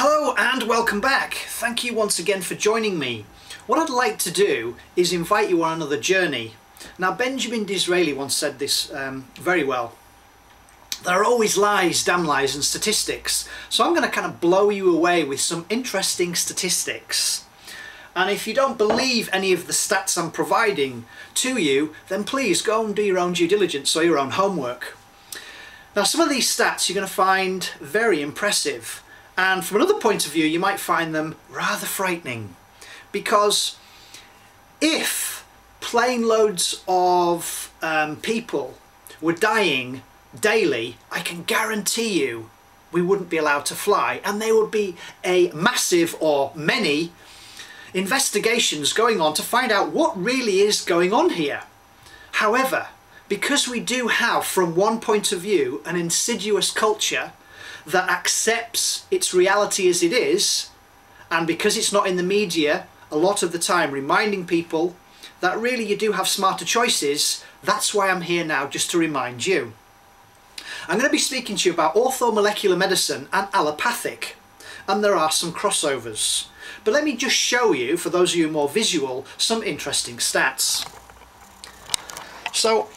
Hello and welcome back. Thank you once again for joining me. What I'd like to do is invite you on another journey. Now Benjamin Disraeli once said this um, very well. There are always lies, damn lies and statistics. So I'm going to kind of blow you away with some interesting statistics. And if you don't believe any of the stats I'm providing to you, then please go and do your own due diligence or your own homework. Now some of these stats you're going to find very impressive and from another point of view you might find them rather frightening because if plane loads of um, people were dying daily I can guarantee you we wouldn't be allowed to fly and there would be a massive or many investigations going on to find out what really is going on here. However, because we do have, from one point of view, an insidious culture that accepts its reality as it is, and because it's not in the media a lot of the time reminding people that really you do have smarter choices, that's why I'm here now, just to remind you. I'm going to be speaking to you about orthomolecular medicine and allopathic, and there are some crossovers. But let me just show you, for those of you more visual, some interesting stats. So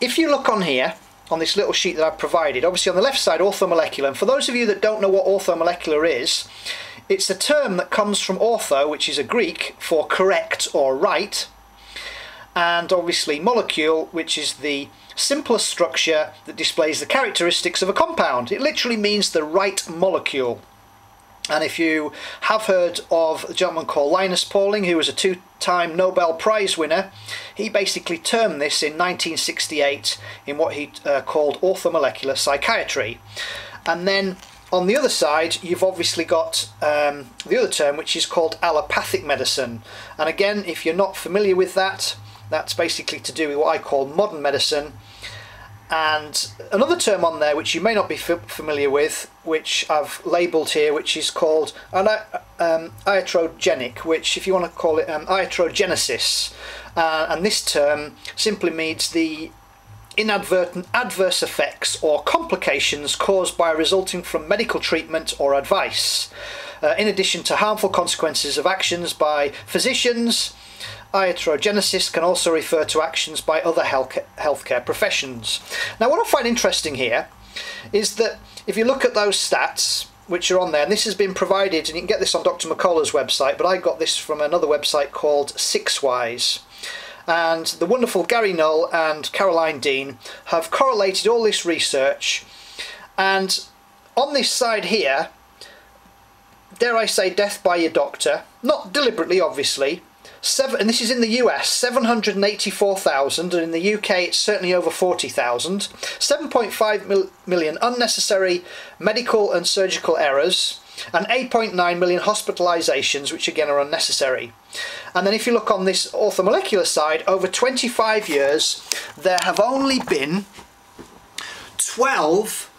if you look on here, on this little sheet that I've provided, obviously on the left side orthomolecular, and for those of you that don't know what orthomolecular is, it's a term that comes from ortho, which is a Greek for correct or right, and obviously molecule, which is the simplest structure that displays the characteristics of a compound. It literally means the right molecule. And if you have heard of a gentleman called Linus Pauling, who was a two-time Nobel Prize winner, he basically termed this in 1968 in what he uh, called orthomolecular psychiatry. And then on the other side, you've obviously got um, the other term, which is called allopathic medicine. And again, if you're not familiar with that, that's basically to do with what I call modern medicine, and another term on there which you may not be familiar with which I've labelled here which is called an um, iatrogenic which if you want to call it um, iatrogenesis uh, and this term simply means the inadvertent adverse effects or complications caused by resulting from medical treatment or advice. Uh, in addition to harmful consequences of actions by physicians Iatrogenesis can also refer to actions by other health healthcare professions. Now what I find interesting here is that if you look at those stats which are on there, and this has been provided, and you can get this on Dr. McCullough's website, but I got this from another website called Sixwise. And the wonderful Gary Null and Carolyn Dean have correlated all this research, and on this side here, dare I say death by your doctor, not deliberately obviously, Seven, and this is in the US, 784,000, and in the UK it's certainly over 40,000. 7.5 mil million unnecessary medical and surgical errors, and 8.9 million hospitalisations, which again are unnecessary. And then if you look on this orthomolecular side, over 25 years, there have only been 12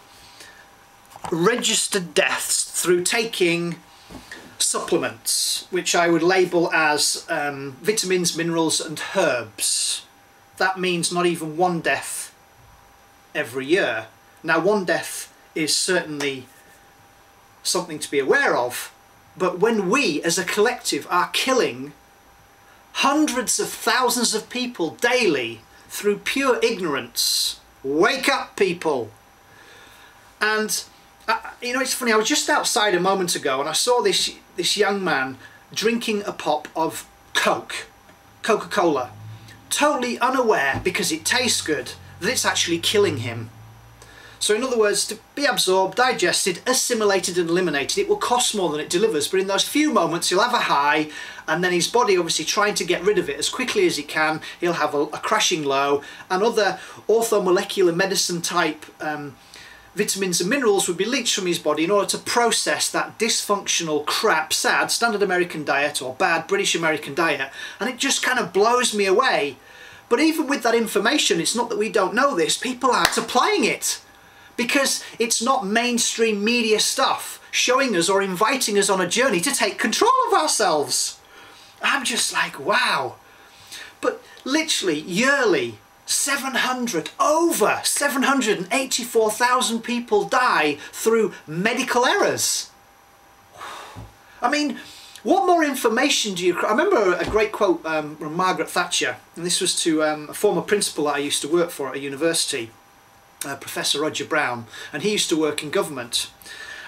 registered deaths through taking supplements, which I would label as um, vitamins, minerals and herbs. That means not even one death every year. Now one death is certainly something to be aware of, but when we as a collective are killing hundreds of thousands of people daily through pure ignorance, wake up people! And uh, you know, it's funny, I was just outside a moment ago and I saw this, this young man drinking a pop of Coke, Coca-Cola, totally unaware because it tastes good that it's actually killing him. So in other words, to be absorbed, digested, assimilated and eliminated, it will cost more than it delivers, but in those few moments he'll have a high and then his body obviously trying to get rid of it as quickly as he can, he'll have a, a crashing low and other orthomolecular medicine type um, vitamins and minerals would be leached from his body in order to process that dysfunctional crap sad standard American diet or bad British American diet and it just kind of blows me away. But even with that information it's not that we don't know this people aren't applying it because it's not mainstream media stuff showing us or inviting us on a journey to take control of ourselves. I'm just like wow. But literally yearly 700, over 784,000 people die through medical errors. I mean, what more information do you... I remember a great quote um, from Margaret Thatcher, and this was to um, a former principal that I used to work for at a university, uh, Professor Roger Brown, and he used to work in government.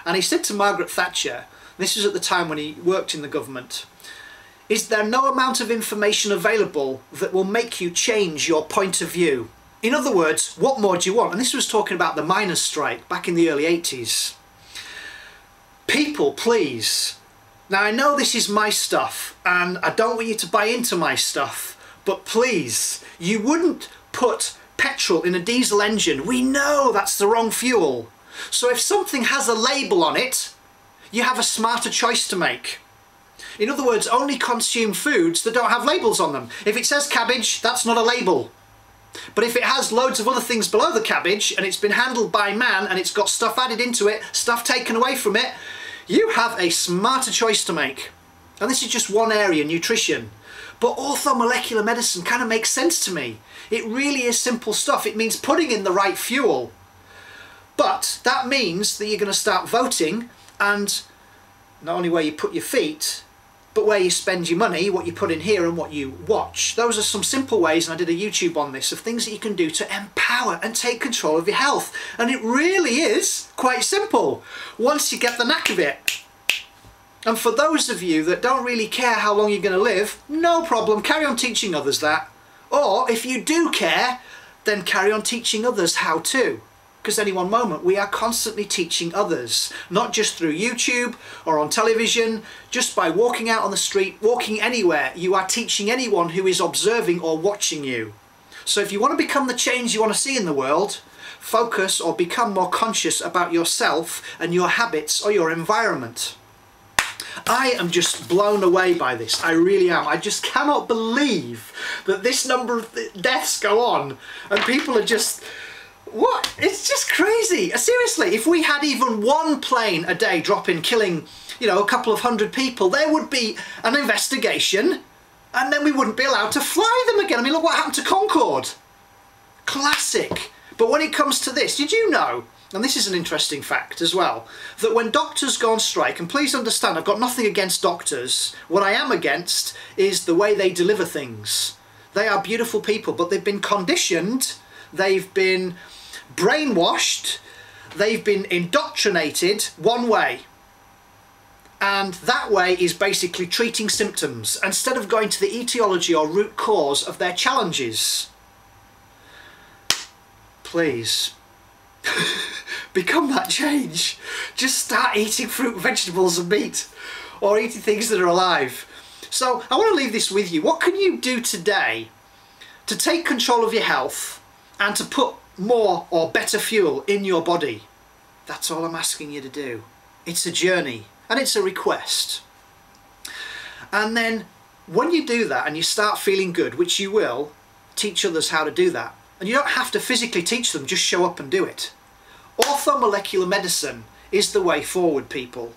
And he said to Margaret Thatcher, this was at the time when he worked in the government, is there no amount of information available that will make you change your point of view? In other words, what more do you want? And this was talking about the miners' strike back in the early 80s. People, please, now I know this is my stuff and I don't want you to buy into my stuff, but please, you wouldn't put petrol in a diesel engine. We know that's the wrong fuel. So if something has a label on it, you have a smarter choice to make. In other words, only consume foods that don't have labels on them. If it says cabbage, that's not a label. But if it has loads of other things below the cabbage and it's been handled by man and it's got stuff added into it, stuff taken away from it, you have a smarter choice to make. And this is just one area, nutrition. But orthomolecular medicine kind of makes sense to me. It really is simple stuff. It means putting in the right fuel. But that means that you're going to start voting and not only where you put your feet, but where you spend your money, what you put in here and what you watch. Those are some simple ways, and I did a YouTube on this, of things that you can do to empower and take control of your health. And it really is quite simple once you get the knack of it. And for those of you that don't really care how long you're going to live, no problem, carry on teaching others that. Or if you do care, then carry on teaching others how to because any one moment we are constantly teaching others, not just through YouTube or on television, just by walking out on the street, walking anywhere, you are teaching anyone who is observing or watching you. So if you want to become the change you want to see in the world, focus or become more conscious about yourself and your habits or your environment. I am just blown away by this. I really am. I just cannot believe that this number of deaths go on and people are just what? It's just crazy. Uh, seriously, if we had even one plane a day dropping, killing, you know, a couple of hundred people, there would be an investigation and then we wouldn't be allowed to fly them again. I mean, look what happened to Concorde. Classic. But when it comes to this, did you know, and this is an interesting fact as well, that when doctors go on strike, and please understand, I've got nothing against doctors, what I am against is the way they deliver things. They are beautiful people, but they've been conditioned, they've been brainwashed, they've been indoctrinated one way. And that way is basically treating symptoms instead of going to the etiology or root cause of their challenges. Please. Become that change. Just start eating fruit, vegetables and meat. Or eating things that are alive. So I want to leave this with you. What can you do today to take control of your health and to put more or better fuel in your body. That's all I'm asking you to do. It's a journey and it's a request. And then when you do that and you start feeling good, which you will, teach others how to do that. And you don't have to physically teach them, just show up and do it. Orthomolecular medicine is the way forward, people.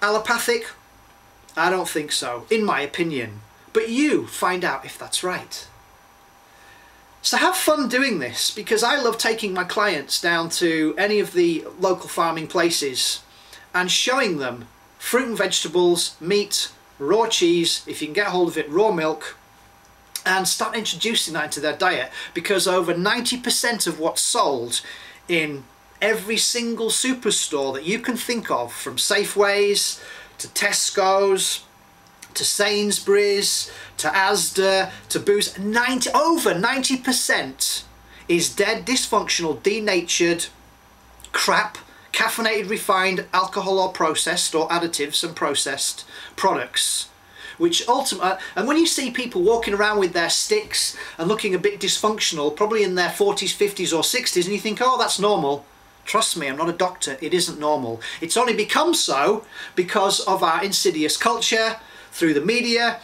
Allopathic? I don't think so, in my opinion. But you find out if that's right. So have fun doing this because I love taking my clients down to any of the local farming places and showing them fruit and vegetables, meat, raw cheese, if you can get hold of it, raw milk, and start introducing that into their diet. Because over 90% of what's sold in every single superstore that you can think of from Safeways to Tesco's to Sainsbury's, to Asda, to Boots, 90, over 90% is dead, dysfunctional, denatured crap, caffeinated, refined, alcohol or processed, or additives and processed products. Which ultimately, uh, and when you see people walking around with their sticks and looking a bit dysfunctional, probably in their 40s, 50s or 60s, and you think, oh, that's normal. Trust me, I'm not a doctor, it isn't normal. It's only become so because of our insidious culture, through the media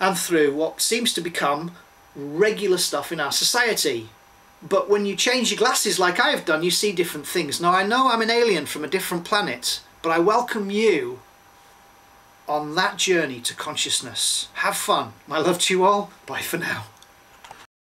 and through what seems to become regular stuff in our society. But when you change your glasses like I have done, you see different things. Now I know I'm an alien from a different planet, but I welcome you on that journey to consciousness. Have fun. My love to you all. Bye for now.